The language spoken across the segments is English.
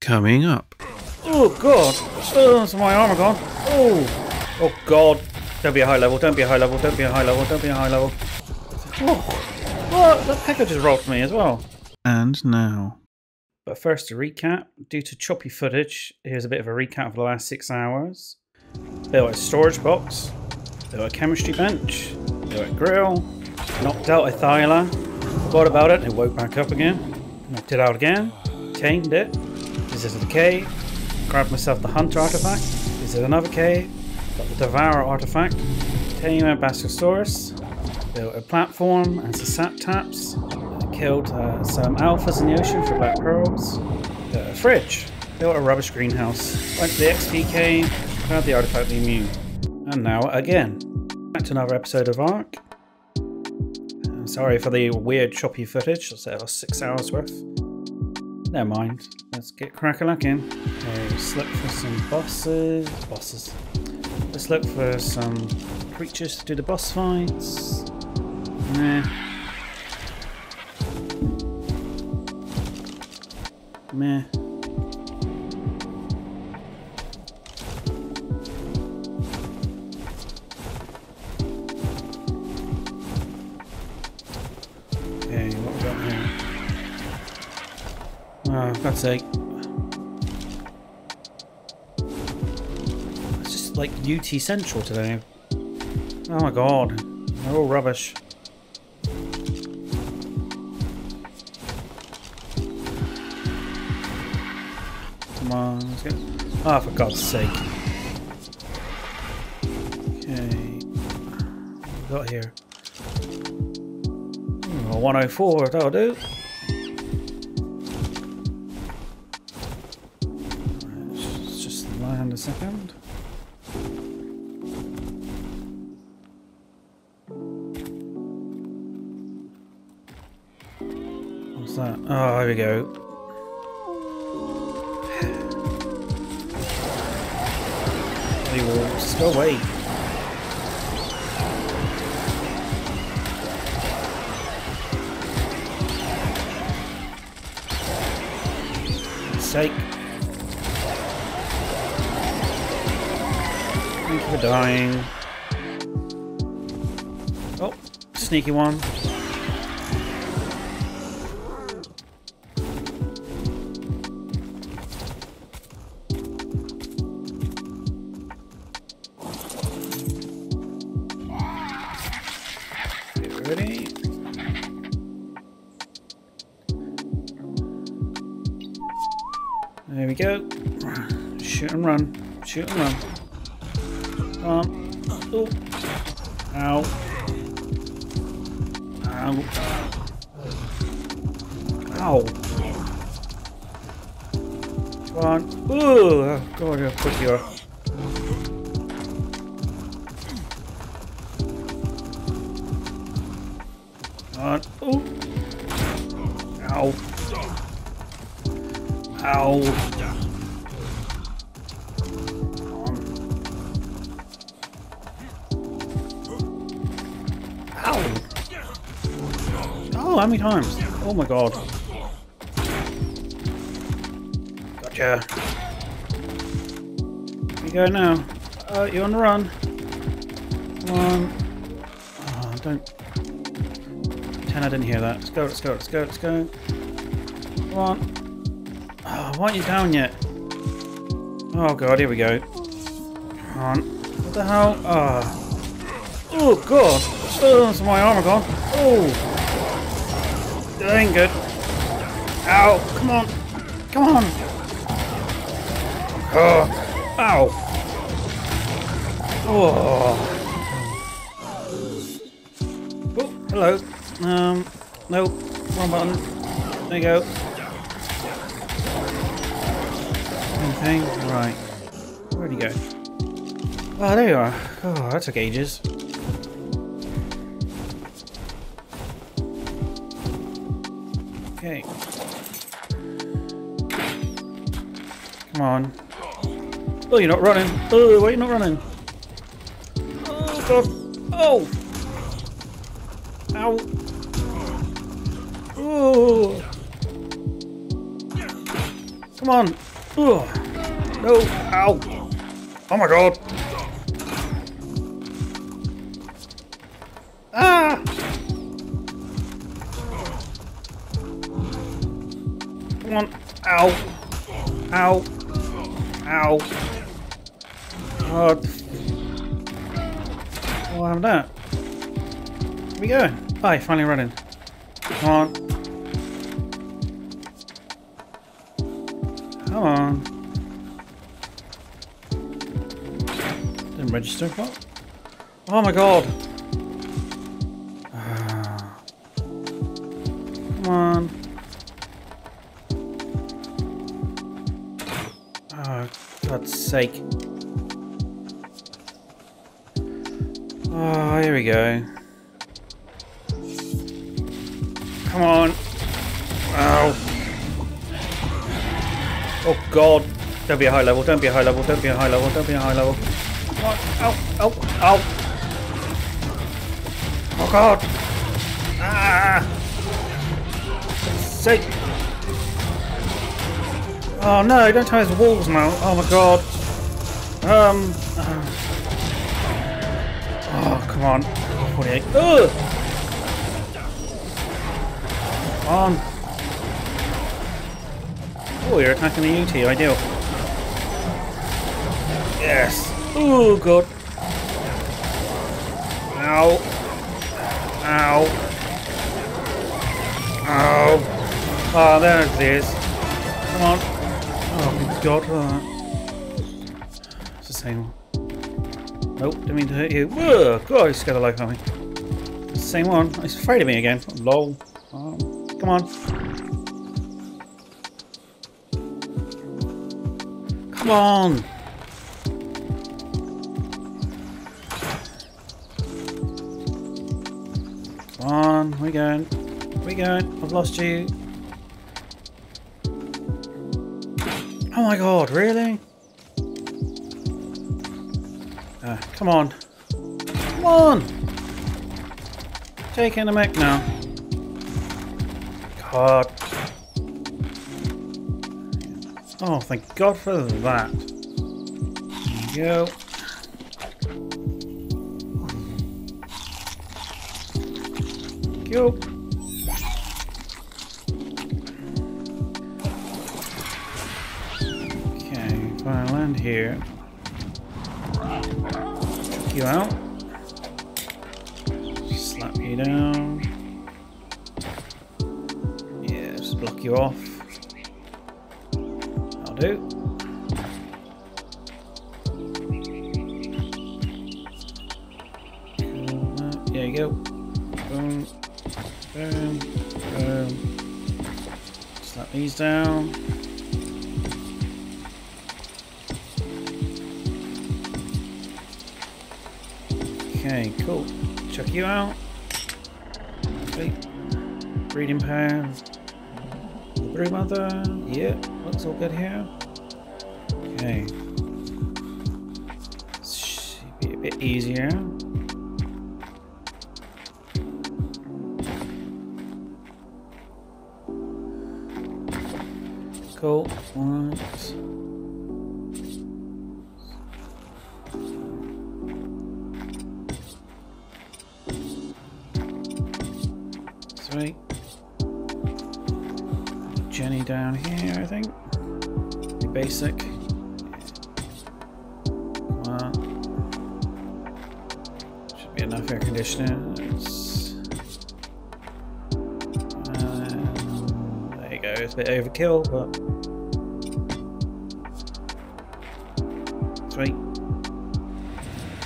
Coming up. Oh god! Oh, that's my armor gone. Oh! Oh god! Don't be a high level, don't be a high level, don't be a high level, don't be a high level. Oh! What? The pecker just rolled for me as well. And now. But first, a recap. Due to choppy footage, here's a bit of a recap of the last six hours. Built a storage box, built a chemistry bench, built a grill, knocked out a Thyla, forgot about it, it woke back up again, knocked it out again, tamed it, visited a cave, grabbed myself the Hunter artifact, visited another cave, got the Devourer artifact, tamed a Basilosaurus, built a platform and some sap taps, killed uh, some alphas in the ocean for black pearls, built a fridge, built a rubbish greenhouse, went to the XP cave, found the artifact the immune, and now again. Back to another episode of Ark. Uh, Sorry for the weird choppy footage, I'll say it was six hours worth. Never mind, let's get crack a lacking. Okay, let's look for some bosses. Bosses. Let's look for some creatures to do the boss fights. Meh. Meh. For sake. It's just like Yuty Central today. Oh my god. They're all rubbish. Come on, let's go. Oh, ah, for God's sake. Okay. What we got here? Oh, 104, that'll do. Second. What's that? Oh, here we go. Bloody wolves, go away. sake. Thank you for dying. Oh, sneaky one. There we go. Shoot and run. Shoot and run. Um, on. Oh. Ow. Ow. Ow. Come on. Ooh. God, how quick you. Come on. Ooh. Ow. Ow. Oh, how many times? Oh my god. Gotcha. Here you go now. Uh, you're on the run. Come on. Oh, don't. Pretend I didn't hear that. Let's go, let's go, let's go, let's go. Come on. Oh, why aren't you down yet? Oh god, here we go. Come on. What the hell? Oh. Oh god. Oh, my armor gone. Oh. Ain't good. Ow. Come on. Come on. Oh. Ow. Oh. Oh, hello. Um, no. Wrong button. There you go. Okay, right. Where'd he go? Oh, there you are. Oh, that took ages. Come on. Oh, you're not running. Oh, why are you not running? Oh, God. Oh! Ow. Oh! Come on. Oh, no, ow. Oh my god. Ah! Come on. Ow. Ow. Ow. Oh, I'm that. Where we going? Hi, finally running. Come on. Come on. Didn't register what? Oh my god. Sake. Oh, here we go. Come on. Ow. Oh god. Don't be a high level, don't be a high level, don't be a high level, don't be a high level. Come on. Ow, ow, ow. Oh god. Ah. Sake. Oh no, don't tie his walls now. Oh my god. Um. uh. Oh, come on. 48. Ugh. Come on. Oh, you're attacking the Yuty. Ideal. Yes. Oh, God. Ow. Ow. Ow. Oh, there it is. Come on. Oh, God. Oh. Same one. Nope, didn't mean to hurt you. Whoa, God, he's scared the life out of me. Same one. He's afraid of me again. Lol. Um, come on. Come on. Come on, where we going? Where we going? I've lost you. Oh my god, really? Uh, come on. Come on! Taking a mech now. God. Oh, thank God for that. There you go. Go. Okay, if I land here, you out. Slap you down. Yeah, just block you off. I'll do. There you go. Boom. Boom. Boom. Slap these down. Okay, cool. Check you out. Sweet. Breeding pair. Brood mother. Yeah, looks all good here. Okay. Should be a bit easier. Cool. Right. Down here, I think. Basic. Should be enough air conditioning. Um, there you go. It's a bit overkill, but sweet.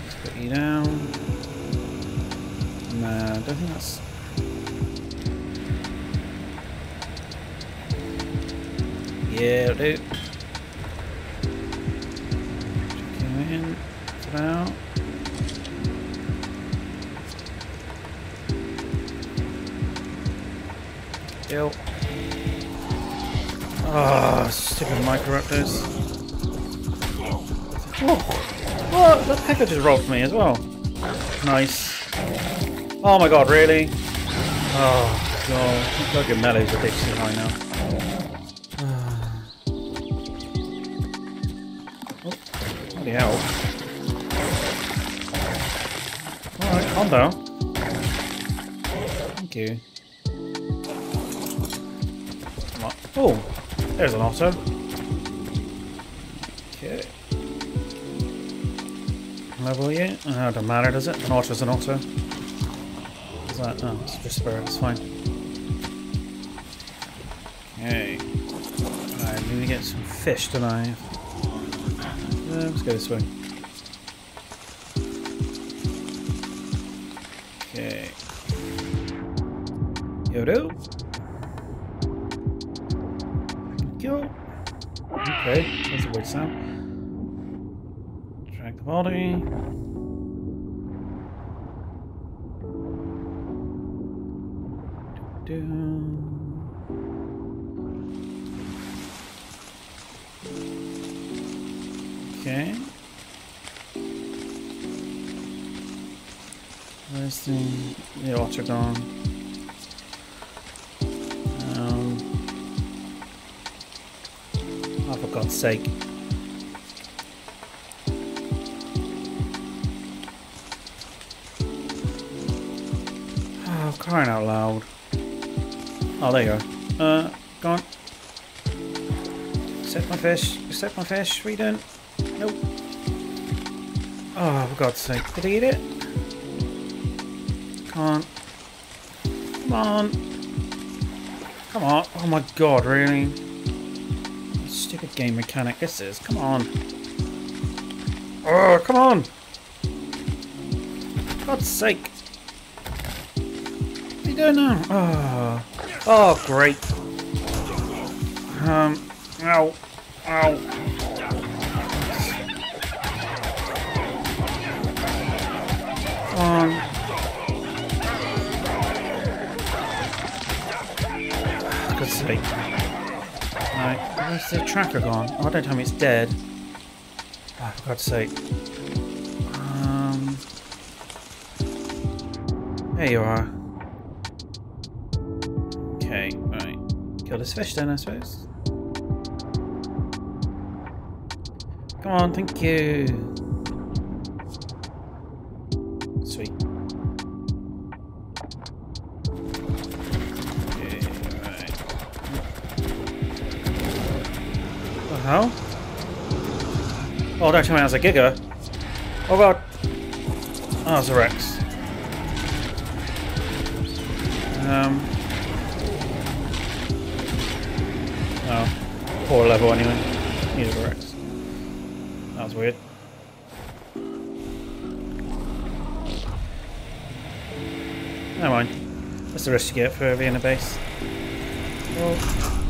Let's put you down. Nah, I don't think that's Yeah, it'll do. Him in. Get out. Kill. Ah, stupid microraptors. Oh, what? That pecker just for me as well. Nice. Oh my god, really? Oh god, at melee's ridiculously high now. Bloody hell. Alright, calm down. Thank you. Oh, there's an auto. Okay. Level you? Oh, don't matter, does it? An auto's an auto. What's that? Oh, it's just spare, it's fine. Okay. I need to get some fish tonight. Uh, let's go this way. Okay. Yodo. Go. Okay, that's a weird sound. Drag the body. Okay. Where's the gone? Um, oh, for God's sake. Oh, crying out loud. Oh, there you go. Uh, go on. Set my fish. Set my fish. You doing? Nope. Oh, for God's sake. Did he eat it? Come on. Come on. Come on. Oh my god, really? Stupid game mechanic this is. Come on. Oh, come on. God's sake. What are you doing now? Oh. Oh, great. Um, ow. Ow. On. For sake. Right, where's the tracker gone? Oh, don't tell me it's dead. Oh, for God's sake. Um, there you are. Okay, right. Kill this fish then, I suppose. Come on, thank you. Hell? Oh, don't tell me that's a Giga. Oh god. Oh, it's a Rex. Um. Oh. Poor level anyway. Need a Rex. That was weird. Never mind. That's the rest you get for being a base. Well,